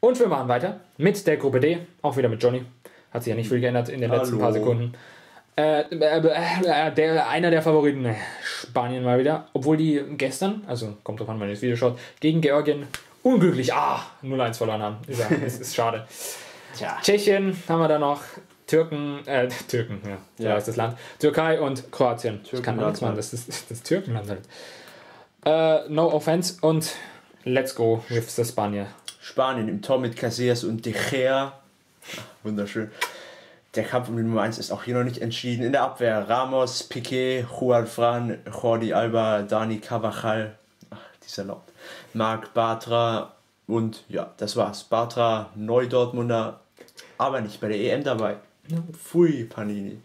Und wir machen weiter mit der Gruppe D, auch wieder mit Johnny. Hat sich ja nicht viel geändert in den letzten Hallo. paar Sekunden. Äh, äh, äh, der, einer der Favoriten, äh, Spanien mal wieder. Obwohl die gestern, also kommt drauf an, wenn ihr das Video schaut, gegen Georgien unglücklich, ah, 0-1 verloren haben. Ist, ja, ist, ist schade. Tja. Tschechien haben wir da noch, Türken, äh, Türken, ja, ja. Ja. ist das Land. Türkei und Kroatien. ich kann nichts machen, das ist das Türkenland halt. Äh, no offense und let's go with the Spanier. Spanien im Tor mit Casillas und De Gea. Wunderschön. Der Kampf um die Nummer 1 ist auch hier noch nicht entschieden. In der Abwehr Ramos, Piqué, Juan Fran, Jordi Alba, Dani Carvajal, ach, dieser laut, Marc Bartra und ja, das war's. Bartra, Neu-Dortmunder, aber nicht bei der EM dabei. Pfui, Panini.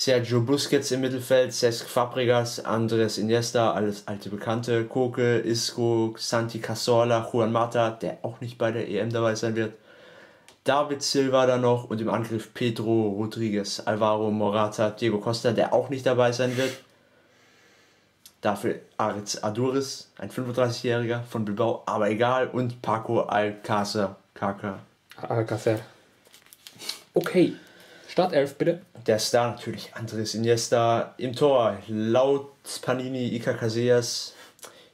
Sergio Busquets im Mittelfeld, Cesc Fabregas, Andres Iniesta, alles alte Bekannte, Koke, Isco, Santi Cazorla, Juan Mata, der auch nicht bei der EM dabei sein wird. David Silva da noch und im Angriff Pedro Rodriguez, Alvaro Morata, Diego Costa, der auch nicht dabei sein wird. Dafür Aritz Aduris, ein 35-Jähriger von Bilbao, aber egal. Und Paco Alcácer, Kaka. Alcacer. Okay. Startelf, bitte. Der Star natürlich Andres Iniesta im Tor. Laut Panini Iker Casillas.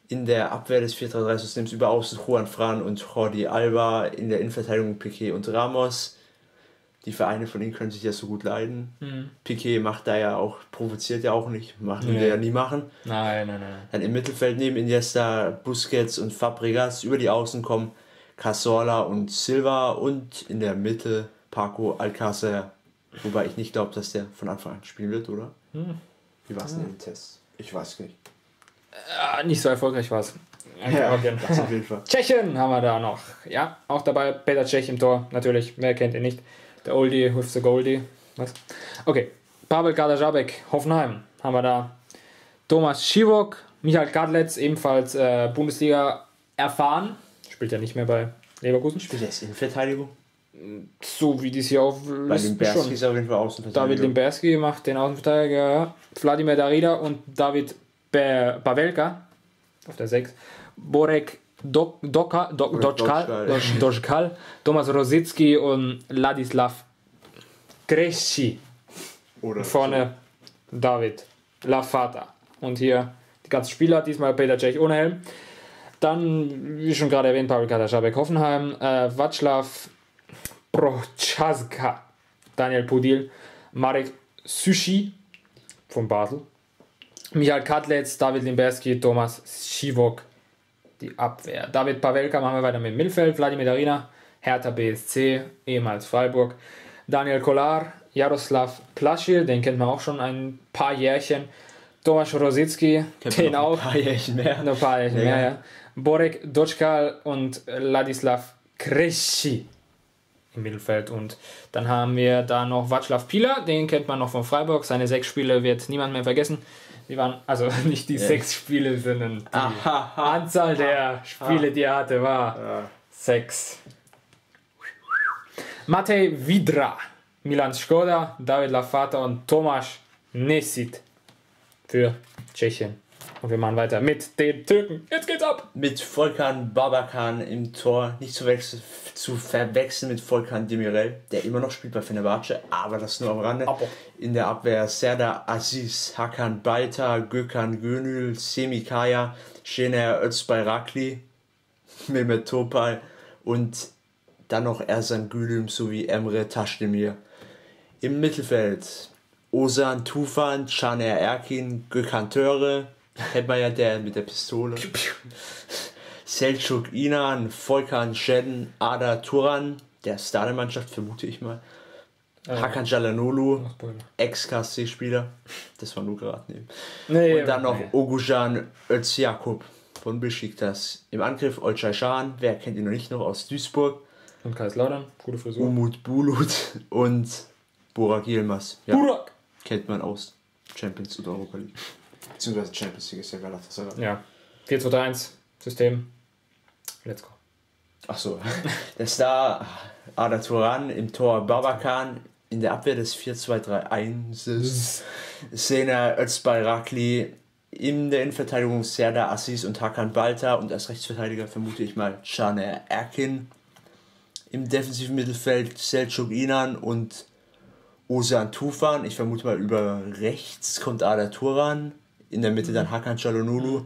In der Abwehr des 4-3-3-Systems über Außen Juan Fran und Jordi Alba. In der Innenverteidigung Piquet und Ramos. Die Vereine von ihnen können sich ja so gut leiden. Piquet macht da ja auch, provoziert ja auch nicht. Macht Nee. wir ja nie machen. Nein, nein, nein. Dann im Mittelfeld neben Iniesta, Busquets und Fabregas über die Außen kommen Cazorla und Silva und in der Mitte Paco Alcácer. Wobei ich nicht glaube, dass der von Anfang an spielen wird, oder? Wie war es denn im Test? Ich weiß nicht. Ah, nicht so erfolgreich war es. das auf jeden Fall. Tschechien haben wir da noch. Ja, auch dabei Peter Tschech im Tor, natürlich. Wer kennt ihn nicht? Der Oldie with the Goldie. Was? Okay. Pavel Kadajabek, Hoffenheim haben wir da. Thomas Schivok, Michael Kadletz, ebenfalls äh, Bundesliga erfahren. Spielt ja nicht mehr bei Leverkusen. Spielt er jetzt Innenverteidigung? So wie dies hier auf Bei Limberski ist auf jeden Fall David Außenverteidigung. Limberski macht den Außenverteidiger. ja. Wladimir Darida und David Pavelka auf der 6. Borek Dok Doka, Dok Oder Doczkal, Doczkal. Thomas Rosicki und Ladislav Kresci. Oder Vorne David Lafata. Und hier die ganzen Spieler, diesmal Peter Cech ohne Helm. Dann, wie schon gerade erwähnt, Pavel Kataschabek Hoffenheim, äh, Václav Prochaska, Daniel Pudil, Marek Sushi von Basel, Michael Katlitz, David Limberski, Thomas Schivok, die Abwehr. David Pavelka machen wir weiter mit dem Mittelfeld, Wladimir Darina, Hertha BSC, ehemals Freiburg, Daniel Kolar, Jaroslav Plaschil, den kennt man auch schon ein paar Jährchen, Tomasz Rosicki, Kennt den auch, Ein paar Jährchen mehr. noch ein paar Jährchen Ja, mehr, ja. Borek Doczkal und Ladislav Kresci im Mittelfeld. Und dann haben wir da noch Václav Pila, den kennt man noch von Freiburg. Seine sechs Spiele wird niemand mehr vergessen. Die waren also nicht die sechs Spiele, sondern die Aha. Anzahl der Spiele, die er hatte, war Ja. sechs. Matej Vidra, Milan Skoda, David Lafata und Tomasz Nesit für Tschechien. Und wir machen weiter mit den Türken. Jetzt geht's ab! Mit Volkan Babakan im Tor, nicht zu, zu verwechseln mit Volkan Demirel, der immer noch spielt bei Fenerbahce, aber das nur am Rande. Aber. In der Abwehr Serdar Aziz, Hakan Balta, Gökhan Gönül, Semikaya, Şener Özbayrakli, Mehmet Topal und dann noch Ersan Gülüm sowie Emre Taşdemir. Im Mittelfeld Ozan Tufan, Caner Erkin, Gökhan Töre, kennt man ja der mit der Pistole. Selçuk Inan, Volkan Şen, Ada Turan, der Star der Mannschaft, vermute ich mal. Hakan Jalanolu, Ex-KSC-Spieler. Das war nur gerade neben. Nee, Und dann noch nee. Ogujan Özyakup von Besiktas. Im Angriff Olcay Şahan, wer kennt ihn noch nicht noch aus Duisburg. Und Kaiserslautern, gute Frisur. Umut Bulut und Burak Yilmaz. Ja, Burak! kennt man aus Champions oder Europa League. Beziehungsweise Champions League ist ja Galatasaray. Ja. 4-2-3-1 System. Let's go. Ach so. Der Star Ada Turan im Tor Babakan. In der Abwehr des 4-2-3-1 Sena Özbayrakli. In der Innenverteidigung Serdar Assis und Hakan Balta. Und als Rechtsverteidiger vermute ich mal Caner Erkin. Im defensiven Mittelfeld Selçuk Inan und Ozan Tufan. Ich vermute mal über rechts kommt Ada Turan. In der Mitte dann Hakan Çalhanoğlu.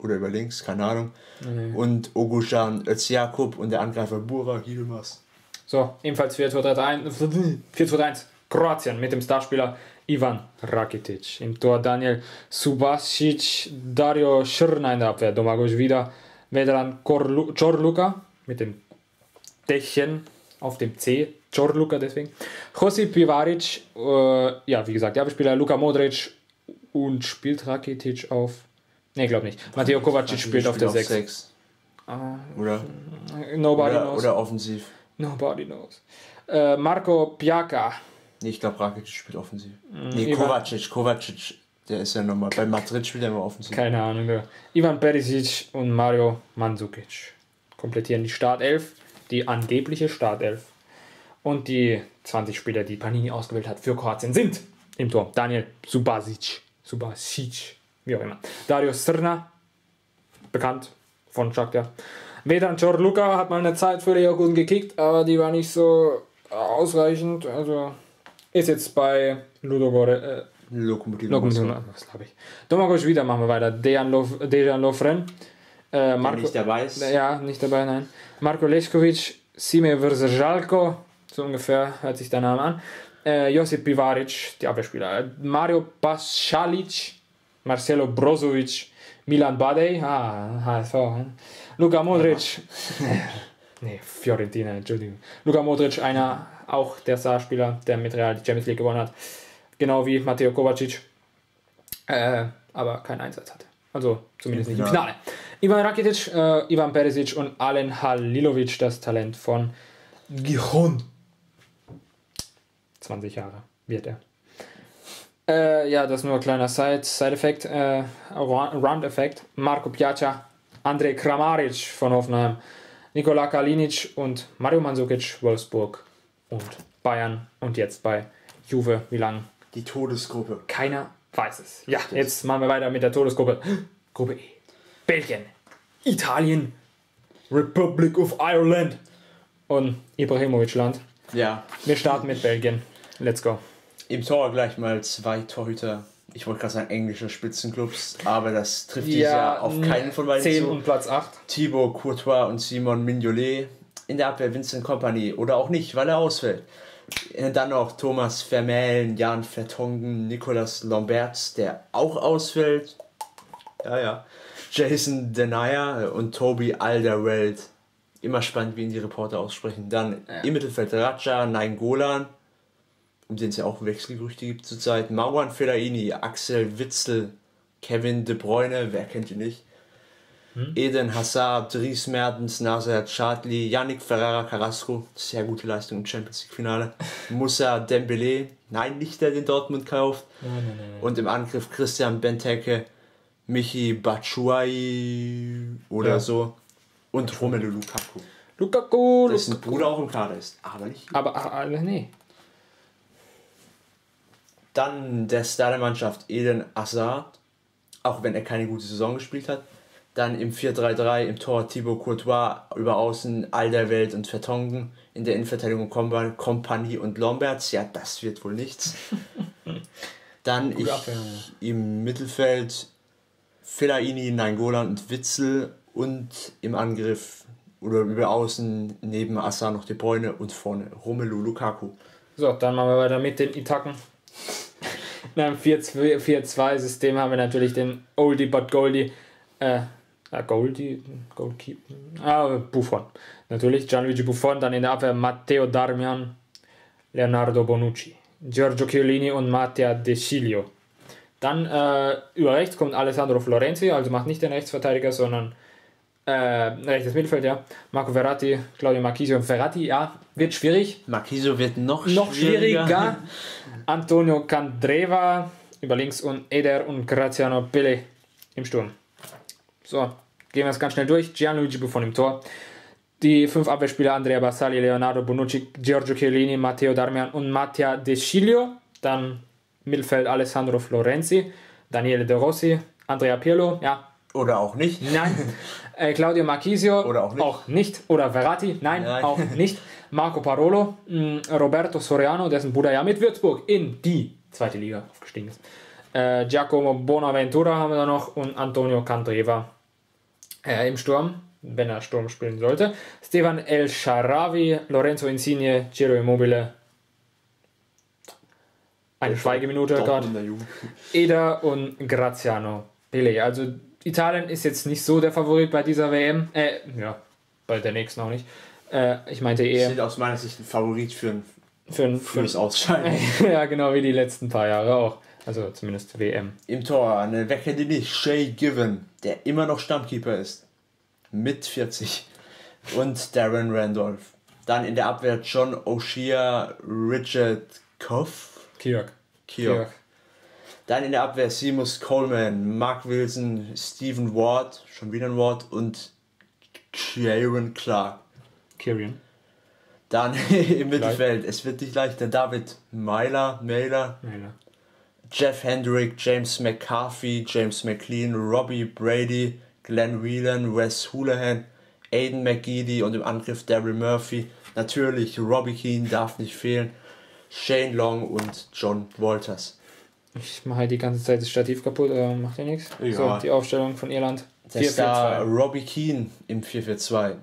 Oder über links, keine Ahnung. Mhm. Und Ogujan Özjakub und der Angreifer Burak Yilmaz. So, ebenfalls 4-2-3-1. 4-2-3-1. Kroatien mit dem Starspieler Ivan Rakitic. Im Tor Daniel Subasic, Dario Schirna in der Abwehr. Domagoj wieder. Vedran Korlu- Corluka mit dem Dächchen auf dem C. Corluka deswegen. Josip Pivaric, äh, ja, wie gesagt, der Abwehrspieler Luka Modric und spielt Rakitic auf. Ne, glaub nicht. Matteo Kovacic spielt auf der 6. sechs. Oder, Nobody oder, knows. oder offensiv. Nobody knows. Äh, Marco Piaka. Nee, ich glaube, Rakitic spielt offensiv. Nee, Ivan- Kovacic. Kovacic, der ist ja nochmal. Bei Madrid spielt er immer offensiv. Keine Ahnung. Ja. Ivan Perisic und Mario Mandzukic komplettieren die Startelf, die angebliche Startelf. Und die 20 Spieler, die Panini ausgewählt hat für Kroatien, sind im Tor Daniel Subasic, Subasic, wie auch immer. Dario Strna, bekannt von Shakhtar. Vedan Corluka hat mal eine Zeit für Leverkusen gekickt, aber die war nicht so ausreichend. Also ist jetzt bei Ludogore, äh, Lokomotive. Lokomotiv, was glaube ich. Domagoj wieder machen wir weiter. Dejan, Lof, Dejan Lofren. Äh, Marco, nicht dabei ist. ja, nicht dabei, nein. Marko Leškovic, Sime Vrzelko, so ungefähr hört sich der Name an. Äh, Josip Pivaric, die Abwehrspieler. Mario Pasalic, Marcelo Brozovic, Milan Badej, ah, HSV. hm? Luka Modric, nee, Fiorentina, Entschuldigung. Luka Modric, einer auch der Starspieler, der mit Real die Champions League gewonnen hat. Genau wie Matteo Kovacic. Äh, aber keinen Einsatz hatte. Also zumindest nicht im Finale. Ivan Rakitic, äh, Ivan Perisic und Alen Halilovic, das Talent von Gijon. 20 Jahre wird er. Äh, ja, das nur ein kleiner Side- Side-Effekt, äh, Round-Effekt. Marco Piaccia, Andrej Kramaric von Hoffenheim, Nikola Kalinic und Mario Mandzukic, Wolfsburg und Bayern und jetzt bei Juve. Wie lange? Die Todesgruppe. Keiner weiß es. Ja, jetzt machen wir weiter mit der Todesgruppe. Gruppe E. Belgien, Italien, Republic of Ireland und Ibrahimovic-Land. Ja. Wir starten mit Belgien. Let's go. Im Tor gleich mal zwei Torhüter. Ich wollte gerade sagen englische Spitzenclubs, aber das trifft dieses Jahr auf keinen von beiden 10 zu. und Platz 8. Thibaut Courtois und Simon Mignolet. In der Abwehr Vincent Kompany oder auch nicht, weil er ausfällt. Äh, Dann noch Thomas Vermeulen, Jan Vertongen, Nicolas Lamberts, der auch ausfällt. Ja, ja. Jason Denayer und Toby Alderweireld. Immer spannend, wie ihn die Reporter aussprechen. Dann im Mittelfeld Raja, Nainggolan, um den es ja auch Wechselgerüchte gibt zurzeit. Marwan Fellaini, Axel Witzel, Kevin De Bruyne, wer kennt ihn nicht? Eden Hazard, Dries Mertens, Nasser Chadli, Yannick Ferrara Carrasco, sehr gute Leistung im Champions League Finale. Moussa Dembele, nein, nicht der den Dortmund kauft. Und im Angriff Christian Benteke, Michi Batshuayi oder Ja. so. Und Romelu Lukaku, Lukaku, dessen Lukaku. Bruder auch im Kader ist, aber nicht. Aber, ah, nee. Dann der Star der Mannschaft Eden Hazard, auch wenn er keine gute Saison gespielt hat. Dann im 4-3-3 im Tor Thibaut Courtois, über Außen Alderwelt und Vertongen. In der Innenverteidigung Kompa- Kompanie und Lomberts. Ja, das wird wohl nichts. Dann ich im Mittelfeld Fellaini, Nainggolan und Witzel. Und im Angriff oder über Außen neben Assa noch De Bruyne und vorne Romelu Lukaku. So, dann machen wir weiter mit den Itaken. In einem 4-2-System haben wir natürlich den Oldie but Goldie. Äh, äh, Goldie? Goldkeeper? Ah, Buffon. Natürlich Gianluigi Buffon. Dann in der Abwehr Matteo Darmian, Leonardo Bonucci, Giorgio Chiellini und Mattia De Sciglio. Dann äh, über rechts kommt Alessandro Florenzi, also macht nicht den Rechtsverteidiger, sondern äh, rechtes Mittelfeld, ja. Marco Verratti, Claudio Marchisio und Verratti, ja, wird schwierig Marquiso wird noch, noch schwieriger. Antonio Candreva über links und Eder und Graziano Pelle im Sturm. So, gehen wir es ganz schnell durch. Gianluigi Buffon im Tor. Die fünf Abwehrspieler Andrea Bassali, Leonardo Bonucci, Giorgio Chiellini, Matteo Darmian und Mattia De Sciglio. Dann Mittelfeld Alessandro Florenzi, Daniele De Rossi, Andrea Pirlo. Ja, Oder auch nicht. Nein. Äh, Claudio Marchisio. Oder auch nicht. Auch nicht. Oder Verratti. Nein, Nein. auch nicht. Marco Parolo. mh, Roberto Soriano, dessen Bruder ja mit Würzburg in die zweite Liga aufgestiegen ist. Äh, Giacomo Bonaventura haben wir da noch und Antonio Candreva äh, im Sturm, wenn er Sturm spielen sollte. Stefan El Sharawi, Lorenzo Insigne, Giro Immobile. Eine Schweigeminute gerade. Eder und Graziano Pele. Also Italien ist jetzt nicht so der Favorit bei dieser WM. Äh, ja, bei der nächsten auch nicht. Äh, ich meinte eher Sind aus meiner Sicht ein Favorit für ein für ein, für frühes Ausscheiden. ja, genau wie die letzten paar Jahre auch. Also zumindest WM. Im Tor, eine, wer kennt ihn nicht? Shay Given, der immer noch Stammkeeper ist. Mit 40. Und Darren Randolph. Dann in der Abwehr John O'Shea, Richard Koff, Kirk. Kirk. Dann in der Abwehr Seamus Coleman, Mark Wilson, Stephen Ward, schon wieder ein Ward und Kieran Clark. Kirian. Dann im Mittelfeld, es wird nicht leichter, David Meiler, Mailer, Nein, Jeff Hendrick, James McCarthy, James McLean, Robbie Brady, Glenn Whelan, Wes Houlihan, Aiden McGeady und im Angriff Daryl Murphy. Natürlich Robbie Keane darf nicht fehlen, Shane Long und John Walters. Ich mache halt die ganze Zeit das Stativ kaputt, aber macht ja nichts. So, die Aufstellung von Irland. Der Star Robbie Keane im 4-4-2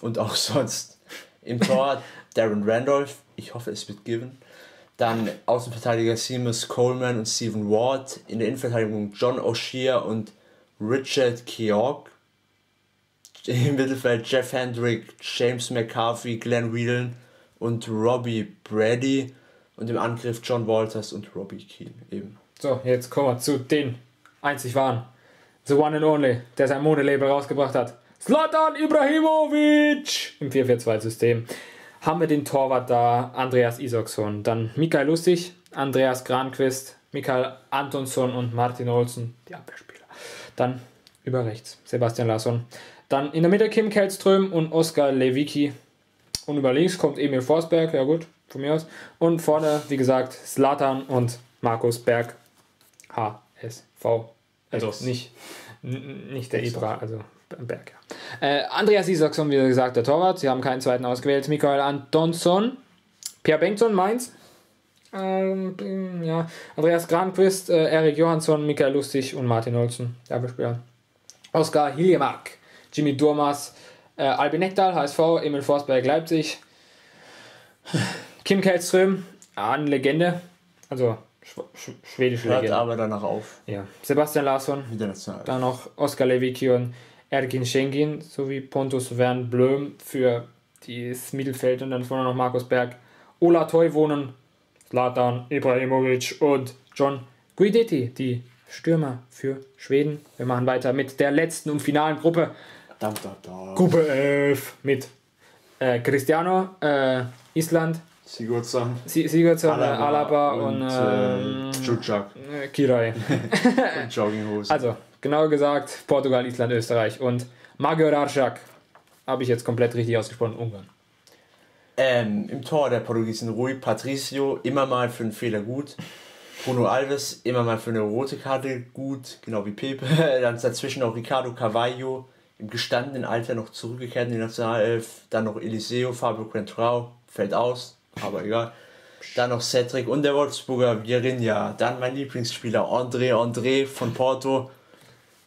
und auch sonst. Im Tor Darren Randolph, ich hoffe es wird given. Dann Außenverteidiger Seamus Coleman und Stephen Ward. In der Innenverteidigung John O'Shea und Richard Keogh. Im Mittelfeld Jeff Hendrick, James McCarthy, Glenn Whelan und Robbie Brady. Und im Angriff John Walters und Robbie Keane eben. So, jetzt kommen wir zu den einzig wahren. The one and only, der sein Modelabel rausgebracht hat. Zlatan Ibrahimovic im 4-4-2-System. Haben wir den Torwart da, Andreas Isaksson. Dann Mikael Lustig, Andreas Granquist, Mikael Antonsson und Martin Olsen, die Abwehrspieler. Dann über rechts Sebastian Larsson. Dann in der Mitte Kim Kellström und Oskar Lewicki. Und über links kommt Emil Forsberg, ja gut, von mir aus. Und vorne, wie gesagt, Slatan und Markus Berg. HSV. Also Ex. nicht, nicht der Ibra, also Berg. Ja. Äh, Andreas Isaksson, wie gesagt, der Torwart. Sie haben keinen zweiten ausgewählt. Michael Antonsson. Pierre Bengtsson, Mainz. Ähm, ja. Andreas Granquist, äh, Erik Johansson, Michael Lustig und Martin Olsen, der Abwehrspieler. Oskar Hiljemark, Jimmy Durmas, äh, Albin Ekdal, HSV, Emil Forsberg, Leipzig, Kim Kellström, eine Legende, also schw schw schwedische Hört Legende. aber danach auf. Ja. Sebastian Larsson, dann noch Oskar Lewicki und Ergin Schengen sowie Pontus Van Blöm für das Mittelfeld und dann vorne noch Markus Berg, Ola Toivonen, Zlatan Ibrahimovic und John Guidetti, die Stürmer für Schweden. Wir machen weiter mit der letzten und finalen Gruppe. Da, da, da. Gruppe 11 mit äh, Cristiano, äh, Island, Sigurdsson. Si- Sigurdsson, Alaba, Alaba und, ähm, äh, Jujak äh, Kirai. und Jogginghose. Also, genau gesagt, Portugal, Island, Österreich und Magyar Arsak. Habe ich jetzt komplett richtig ausgesprochen, Ungarn. Ähm, Im Tor der Portugiesen Rui Patricio immer mal für einen Fehler gut. Bruno Alves immer mal für eine rote Karte gut, genau wie Pepe. Dann dazwischen auch Ricardo Carvalho im gestandenen Alter noch zurückgekehrt in die Nationalelf. Dann noch Eliseo, Fabio Quentrao, fällt aus, aber egal. Dann noch Cedric und der Wolfsburger Vierinha. Dann mein Lieblingsspieler André André von Porto.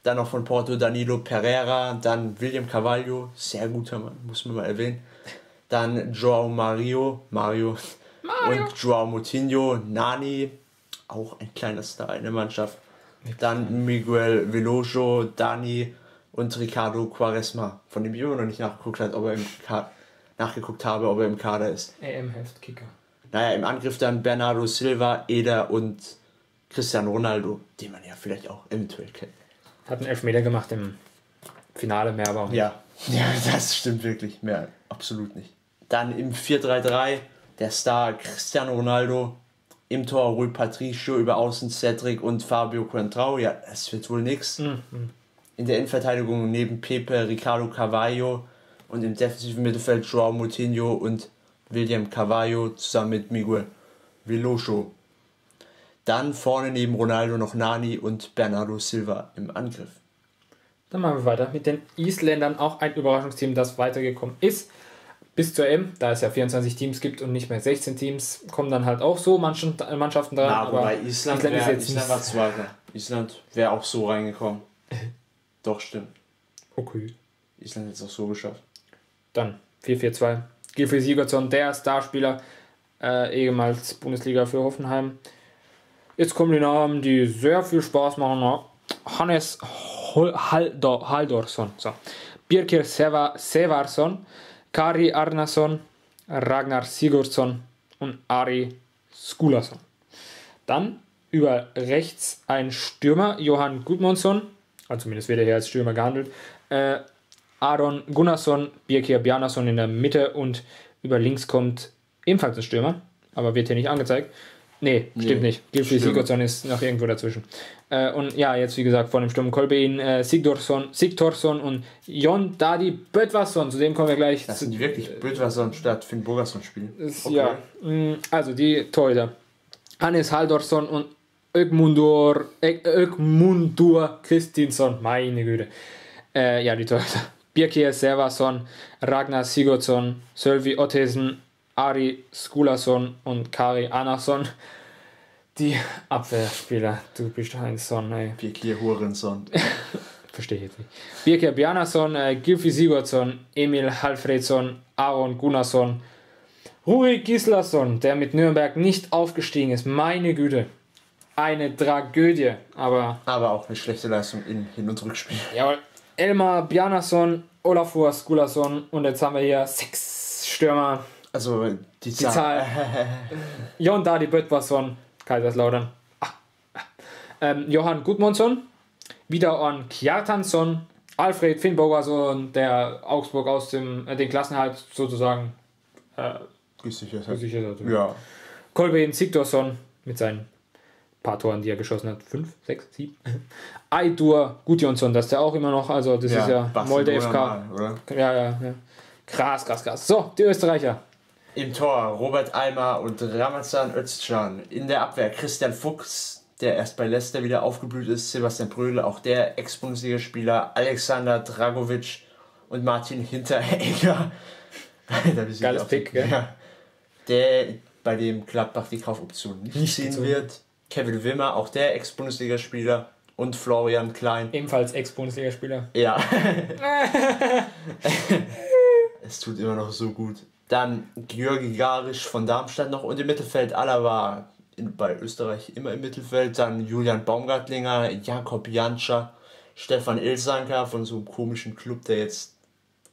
Dann noch von Porto Danilo Pereira. Dann William Carvalho, sehr guter Mann, muss man mal erwähnen. Dann Joao Mario, Mario, und Joao Moutinho, Nani, auch ein kleiner Star in der Mannschaft. Dann Miguel Veloso, Dani und Ricardo Quaresma, von dem ich immer noch nicht nachgeguckt, hat, ob er im Ka nachgeguckt habe, ob er im Kader ist. EM-Heftkicker. Naja, im Angriff dann Bernardo Silva, Eder und Cristiano Ronaldo, den man ja vielleicht auch eventuell kennt. Hat einen Elfmeter gemacht im Finale, mehr aber auch nicht. Ja, ja, das stimmt wirklich. Mehr absolut nicht. Dann im 4-3-3 der Star Cristiano Ronaldo. Im Tor Rui Patricio über Außen Cedric und Fabio Quentrao. Ja, das wird wohl nix. Mhm. In der Innenverteidigung neben Pepe Ricardo Carvalho und im defensiven Mittelfeld Joao Moutinho und William Carvalho zusammen mit Miguel Veloso. Dann vorne neben Ronaldo noch Nani und Bernardo Silva im Angriff. Dann machen wir weiter mit den Isländern. Auch ein Überraschungsteam, das weitergekommen ist. Bis zur M, da es ja 24 Teams gibt und nicht mehr 16 Teams, kommen dann halt auch so Mannschaften dran. Na, wobei Island, Island, wär, Island war Zweiter. Island wäre auch so reingekommen. Doch, stimmt. Okay. Island hat es auch so geschafft. Dann 4-4-2. Gilfried Sigurdsson, der Starspieler, äh, ehemals Bundesliga für Hoffenheim. Jetzt kommen die Namen, die sehr viel Spaß machen. Hannes Haldorsson, so. Birkir Sevarsson, Kari Arnason, Ragnar Sigurdsson und Ari Skulason. Dann über rechts ein Stürmer, Johann Gudmundsson, also zumindest wird er hier als Stürmer gehandelt, äh, Aaron Gunnarsson, Birkir Bjarnason in der Mitte und über links kommt ebenfalls ein Stürmer, aber wird hier nicht angezeigt. Nee, nee stimmt nicht. Gilfried Sigurdsson ist noch irgendwo dazwischen. Äh, und ja, jetzt wie gesagt von dem Sturm Kolbein, äh, Sigdorsson, Sigtorsson und Jon Dadi Böttvarsson. Zu dem kommen wir gleich. Das sind wirklich Böttvarsson statt Finn Bogason spielen. Okay. Ja, mm, also die Torhüter. Hannes Haldorsson und Ögmundur, Ögmundur Kristinsson. Meine Güte. Äh, ja, die Torhüter. Birkir Servason, Ragnar Sigurdsson, Sölvi Ottesen, Ari Skulason und Kari Anason. Die Abwehrspieler, du bist ein Son, ey. Birkir Hurenson. Verstehe ich jetzt nicht. Birkir Bjarnason, äh, Gilfi Sigurdsson, Emil Halfredsson, Aaron Gunnarsson, Rui Gislason, der mit Nürnberg nicht aufgestiegen ist. Meine Güte. Eine Tragödie, aber. Aber auch eine schlechte Leistung in Hin- und Rückspiel. Jawohl. Elmar Bjarnason, Olafur Skulason und jetzt haben wir hier sechs Stürmer also die, die Zahl. Zahl. Jon Dadi Böttvarsson, Kaiserslautern. Ah, ah. Ähm, Johann Gudmundsson, wieder an Kjartansson, Alfred Finnbogason, der Augsburg aus dem äh, den Klassenhalt sozusagen äh, gesichert hat. Gesichert hat. Ja. Kolbein Sigtorsson mit seinen paar Toren, die er geschossen hat. Fünf, sechs, sieben. Aidur Gudjonsson, das ist ja auch immer noch, also das ja, ist ja Molde FK. Mal, ja, ja, ja. Krass, krass, krass. So, die Österreicher. Im Tor Robert Almer und Ramazan Özcan. In der Abwehr Christian Fuchs, der erst bei Leicester wieder aufgeblüht ist. Sebastian Bröhle, auch der Ex-Bundesligaspieler. Alexander Dragovic und Martin Hinteregger. Geiles Pick, gell? Ja, der bei dem Gladbach die Kaufoption nicht, nicht ziehen wird. Kevin Wimmer, auch der Ex-Bundesligaspieler. Und Florian Klein. Ebenfalls Ex-Bundesligaspieler. Ja. es tut immer noch so gut. Dann Georgi Garisch von Darmstadt noch und im Mittelfeld Alaba in, bei Österreich immer im Mittelfeld. Dann Julian Baumgartlinger, Jakob Janscher, Stefan Ilsanker von so einem komischen Club, der jetzt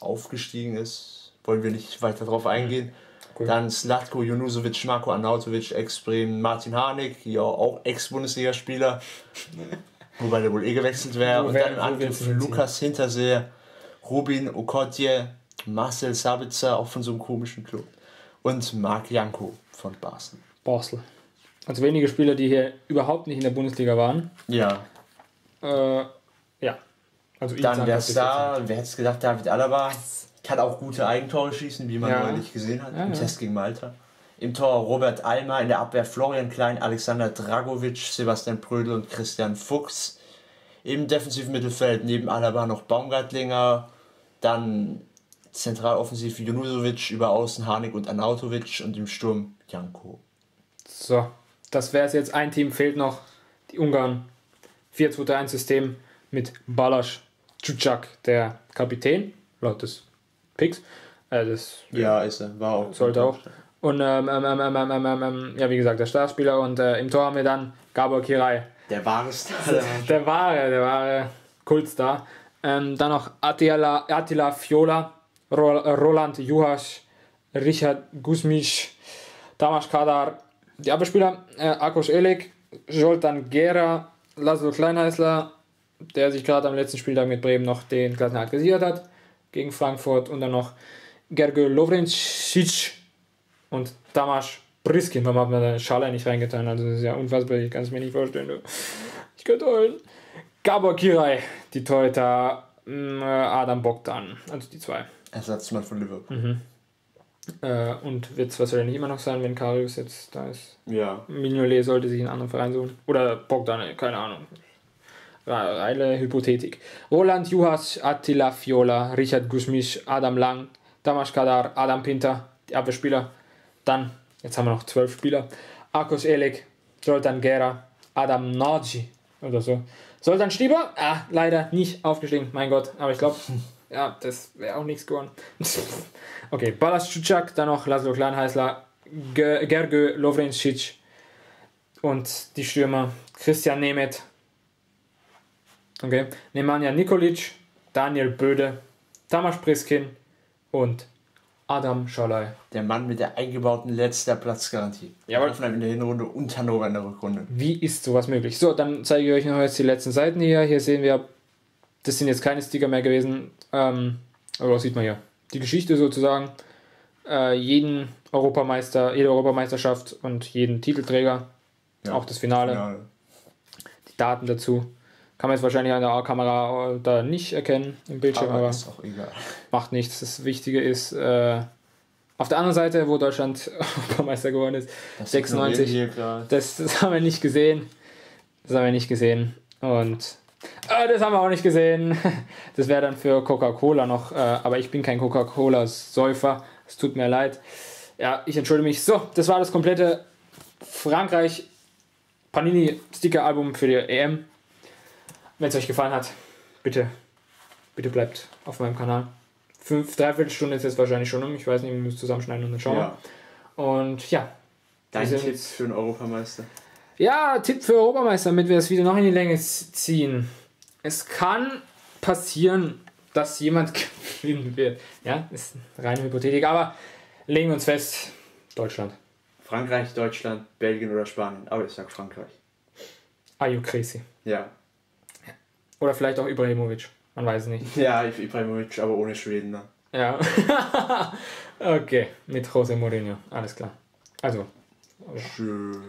aufgestiegen ist. Wollen wir nicht weiter drauf eingehen. Cool. Dann Slatko Junusovic, Marco Arnautovic, Ex-Bremen, Martin Harnik, ja auch Ex-Bundesligaspieler. wobei der wohl eh gewechselt wäre. Und dann im Angriff Lukas Hinterseher, Rubin Okotje, Marcel Sabitzer, auch von so einem komischen Club. Und Marc Janko von Basel. Basel. Also wenige Spieler, die hier überhaupt nicht in der Bundesliga waren. Ja. Äh, ja. Also Dann wäre es da, wer hätte es gedacht, David Alaba kann auch gute Eigentore schießen, wie man ja. neulich gesehen hat ja, im ja. Test gegen Malta. Im Tor Robert Almer, in der Abwehr Florian Klein, Alexander Dragovic, Sebastian Prödel und Christian Fuchs. Im defensiven Mittelfeld neben Alaba noch Baumgartlinger, dann zentral offensiv Junusovic, über Außen Harnik und Anautovic und im Sturm Janko. So, das wäre es jetzt. Ein Team fehlt noch. Die Ungarn. 4-2-3-1-System mit Balas Cucak, der Kapitän, laut des Picks. Äh, das, ja, ist er. War auch. Sollte auch. Und ähm, ähm, ähm, ja, wie gesagt, der Starspieler. Und äh, im Tor haben wir dann Gabor Kirai. Der wahre Star. Der wahre, der wahre Kultstar. dann noch Attila, Attila Fiola, Roland Juhasz, Richard Guzmisch, Tamas Kadar, die Abwehrspieler, äh, Akos Elek, Joltan Gera, Laszlo Kleinheißler, der sich gerade am letzten Spieltag mit Bremen noch den Klassenhalt gesichert hat, gegen Frankfurt und dann noch Gergő Lovrencic und Tamas Briskin, warum hat man da Schale nicht reingetan? Also das ist ja unfassbar, ich kann es mir nicht vorstellen. Ich könnte heulen. Gabor Kirai, die Torhüter, mm, Adam Bogdan, also die zwei. Ersatzmann von Liverpool. Mhm. Äh, und wird es wahrscheinlich immer noch sein, wenn Karius jetzt da ist. Ja. Mignolet sollte sich einen anderen Verein suchen. Oder Bogdan, keine Ahnung. Reine Hypothetik. Roland Juhas, Attila Fiola, Richard Gusmisch, Adam Lang, Tamas Kadar, Adam Pinter, die Abwehrspieler. Dann, jetzt haben wir noch zwölf Spieler. Akos Elek, Zoltan Gera, Adam Nagy oder so. Zoltan Stieber, ah, leider nicht aufgestiegen, mein Gott. Aber ich glaube, ja, das wäre auch nichts geworden. okay, Balas Čučak, dann noch Laszlo Kleinheißler, Gergő Lovrencic und die Stürmer Christian Nemeth, okay, Nemanja Nikolic, Daniel Böde, Tamas Priskin und Adam Scholey. Der Mann mit der eingebauten letzter Platzgarantie. Jawohl. Hoffenheim in der Hinrunde und Hannover in der Rückrunde. Wie ist sowas möglich? So, dann zeige ich euch noch jetzt die letzten Seiten hier. Hier sehen wir, das sind jetzt keine Sticker mehr gewesen, ähm, aber was sieht man hier? Die Geschichte sozusagen. Äh, jeden Europameister, jede Europameisterschaft und jeden Titelträger. Ja, auch das Finale. Finale. Die Daten dazu. Kann man jetzt wahrscheinlich an der Kamera äh, da nicht erkennen im Bildschirm, aber, Aber ist auch egal. macht nichts. Das Wichtige ist, äh, auf der anderen Seite, wo Deutschland Europameister geworden ist, Das 96. ignorieren wir gerade. Das, das haben wir nicht gesehen. Das haben wir nicht gesehen. Und äh, das haben wir auch nicht gesehen. Das wäre dann für Coca-Cola noch. Äh, aber ich bin kein Coca-Cola-Säufer. Es tut mir leid. Ja, ich entschuldige mich. So, das war das komplette Frankreich Panini-Sticker-Album für die EM. Wenn es euch gefallen hat, bitte, bitte bleibt auf meinem Kanal. Fünf, dreiviertel Stunde ist jetzt wahrscheinlich schon um. Ich weiß nicht, wir müssen zusammenschneiden und dann schauen. Ja. Und ja, Dein Tipp für den Europameister. ja, Tipp für Europameister, damit wir das Video noch in die Länge ziehen. Es kann passieren, dass jemand gewinnen wird. Ja, ist eine reine Hypothetik, aber legen wir uns fest, Deutschland. Frankreich, Deutschland, Belgien oder Spanien. Aber ich sag Frankreich. Are you crazy? Ja. Oder vielleicht auch Ibrahimovic. Man weiß es nicht. Ja, Ibrahimovic, aber ohne Schweden dann. Ja. okay, mit Jose Mourinho. Alles klar. Also, Schön.